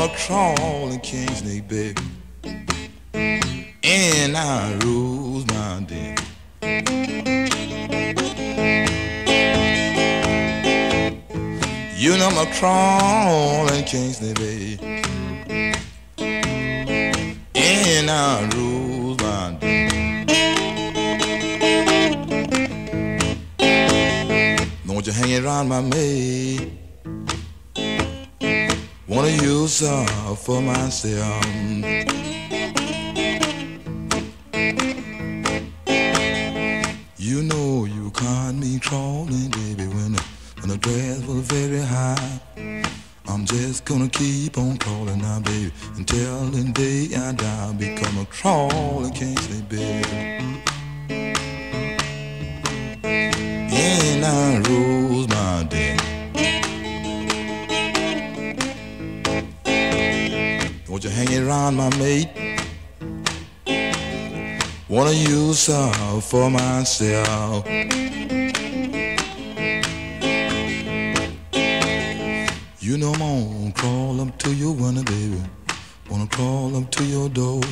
I'm a crawling king snake, baby. And I rules my den. You know I'm a crawling king snake, baby. And I rules my den. Don't you hang around my maid. Wanna use her for myself. You know you caught me crawling, baby, when the, when the grass was very high. I'm just gonna keep on crawling now, baby, until the day I die. Become a crawling king snake, baby. Don't you hang around my mate? Wanna use her for myself. You know I'm gonna crawl up to your window, baby. Wanna crawl up to your door.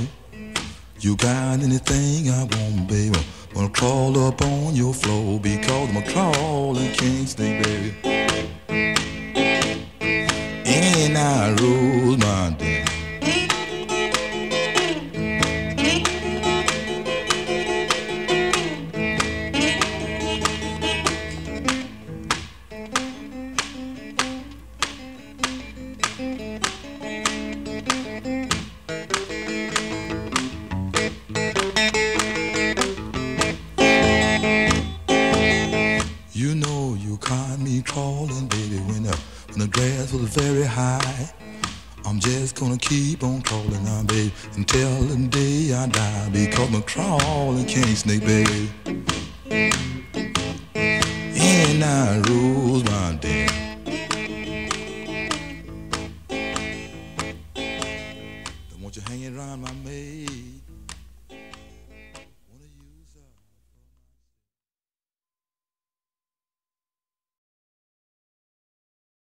You got anything I want, baby? Wanna crawl up on your floor because I'm a crawling king snake, baby. And I rule my day. Me crawling, baby, when the, when the grass was very high. I'm just gonna keep on crawling now, baby, until the day I die. Because I'm crawling king snake, baby. And I rules my day. Don't want you hanging around my maid.